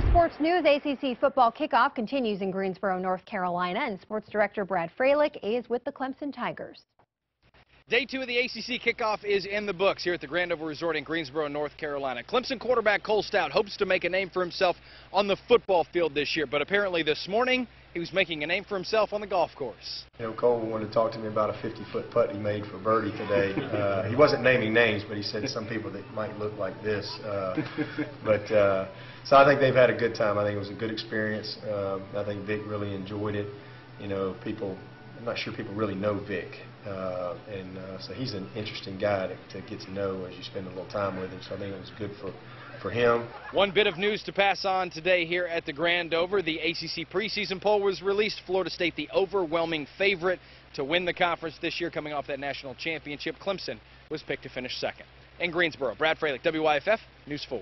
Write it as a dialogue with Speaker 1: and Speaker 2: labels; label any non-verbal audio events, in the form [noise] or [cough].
Speaker 1: sports news, ACC football kickoff continues in Greensboro, North Carolina, and sports director Brad Fralick is with the Clemson Tigers.
Speaker 2: Day two of the ACC kickoff is in the books here at the Grand Grandover Resort in Greensboro, North Carolina. Clemson quarterback Cole Stoudt hopes to make a name for himself on the football field this year, but apparently this morning he was making a name for himself on the golf course.
Speaker 3: You know, Cole wanted to talk to me about a 50-foot putt he made for birdie today. [laughs] Uh, he wasn't naming names, but he said some people that might look like this. Uh, but uh, so I think they've had a good time. I think it was a good experience. Um, I think Vic really enjoyed it. You know, people. I'm not sure people really know Vic, uh, and uh, so he's an interesting guy to, to get to know as you spend a little time with him. So I think it was good for for him.
Speaker 2: One bit of news to pass on today here at the Grandover. The ACC preseason poll was released. Florida State, the overwhelming favorite to win the conference this year, coming off that national championship. Clemson was picked to finish second. In Greensboro, Brad Fralick, WYFF News 4.